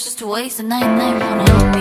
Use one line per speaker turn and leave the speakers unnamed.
precious just to waste a night and me